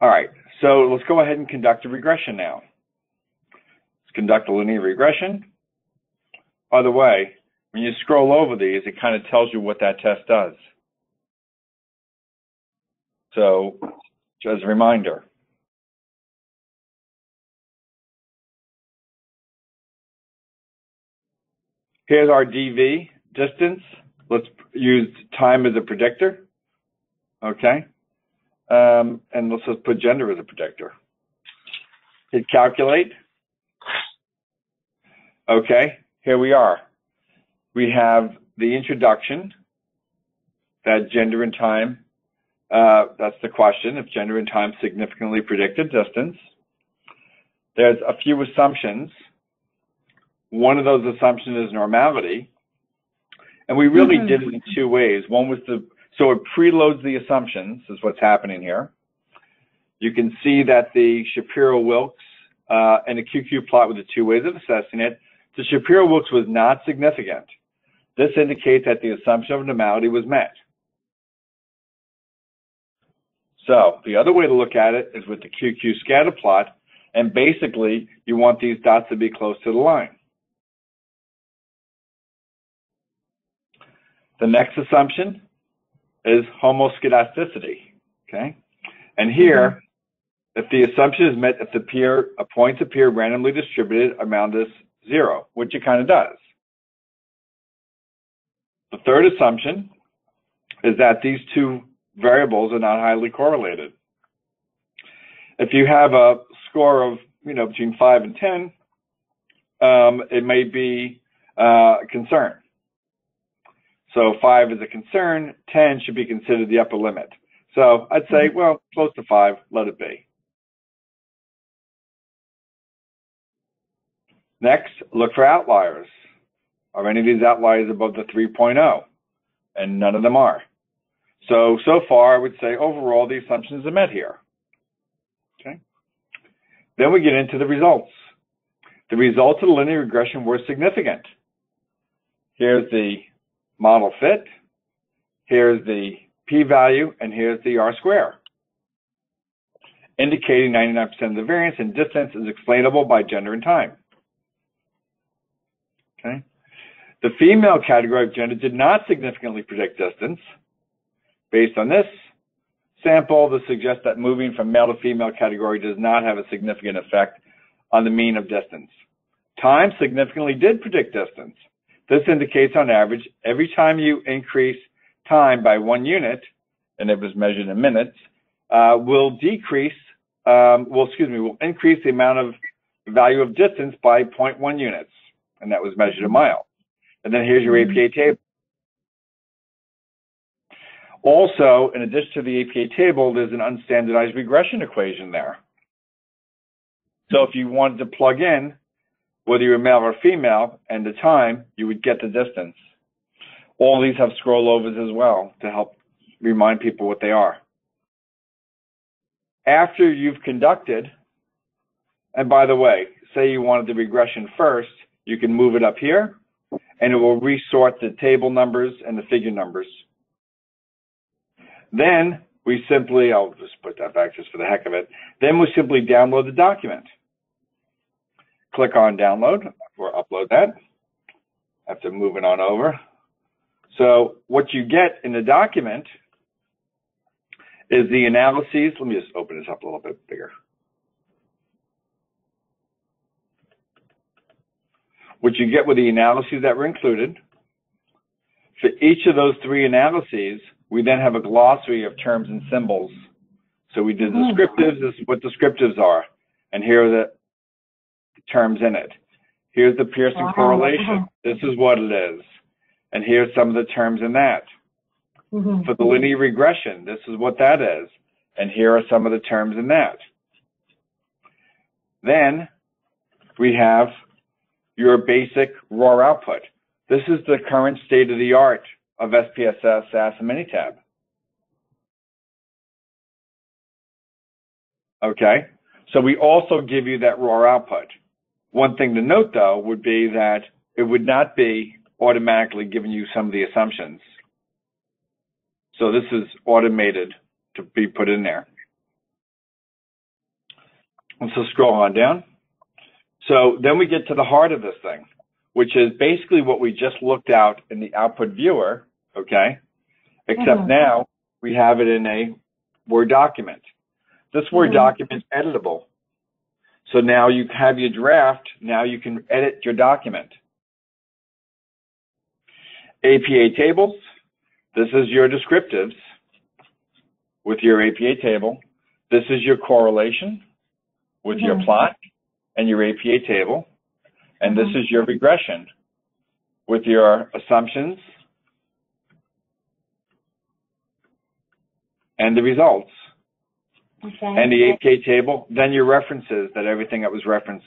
All right, so let's go ahead and conduct a regression now. Let's conduct a linear regression. By the way, when you scroll over these, it kind of tells you what that test does. So, just a reminder. Here's our DV distance. Let's use time as a predictor. Okay. Um, and let's just put gender as a predictor. Hit calculate. Okay, here we are. We have the introduction, that gender and time, uh, that's the question, if gender and time significantly predicted distance. There's a few assumptions. One of those assumptions is normality. And we really mm -hmm. did it in two ways. One was the so it preloads the assumptions, is what's happening here. You can see that the Shapiro-Wilks uh, and the QQ plot with the two ways of assessing it, the Shapiro-Wilks was not significant. This indicates that the assumption of normality was met. So the other way to look at it is with the QQ scatter plot, and basically you want these dots to be close to the line. The next assumption is homoscedasticity. Okay, and here, mm-hmm. if the assumption is met, if the peer uh, points appear randomly distributed around this zero, which it kind of does. The third assumption is that these two variables are not highly correlated. If you have a score of you know between five and ten, um, it may be uh, a concern. So five is a concern, 10 should be considered the upper limit. So I'd say, mm-hmm. well, close to five, let it be. Next, look for outliers. Are any of these outliers above the 3.0? And none of them are. So, so far, I would say overall, the assumptions are met here. Okay. Then we get into the results. The results of the linear regression were significant. Here's the model fit. Here's the p-value, and here's the r-square, indicating 99% of the variance in distance is explainable by gender and time. Okay. The female category of gender did not significantly predict distance. Based on this sample, this suggests that moving from male to female category does not have a significant effect on the mean of distance. Time significantly did predict distance. This indicates on average, every time you increase time by one unit, and it was measured in minutes, uh, will decrease, um, well, excuse me, will increase the amount of value of distance by 0.1 units, and that was measured in miles. And then here's your APA mm-hmm. table. Also, in addition to the APA table, there's an unstandardized regression equation there. So if you wanted to plug in whether you're male or female, and the time, you would get the distance. All these have scroll overs as well to help remind people what they are. After you've conducted, and by the way, say you wanted the regression first, you can move it up here, and it will resort the table numbers and the figure numbers. Then we simply, I'll just put that back just for the heck of it, then we simply download the document click on download or upload that. After moving on over. So what you get in the document is the analyses. Let me just open this up a little bit bigger. What you get with the analyses that were included. For each of those three analyses, we then have a glossary of terms and symbols. So we did hmm. descriptives, this is what descriptives are. And here are the terms in it. Here's the Pearson wow. correlation. This is what it is. And here's some of the terms in that. Mm-hmm. For the linear regression, this is what that is. And here are some of the terms in that. Then we have your basic raw output. This is the current state of the art of SPSS, SAS, and Minitab. Okay, so we also give you that raw output. One thing to note, though, would be that it would not be automatically giving you some of the assumptions. So this is automated to be put in there. And so scroll on down. So then we get to the heart of this thing, which is basically what we just looked out in the output viewer, okay? Except Mhm. now we have it in a Word document. This Word Mhm. document is editable. So now you have your draft, now you can edit your document. APA tables, this is your descriptives with your APA table. This is your correlation with your Mhm. plot and your APA table. And this Mhm. is your regression with your assumptions and the results Okay. and the 8K table, then your references that everything that was referenced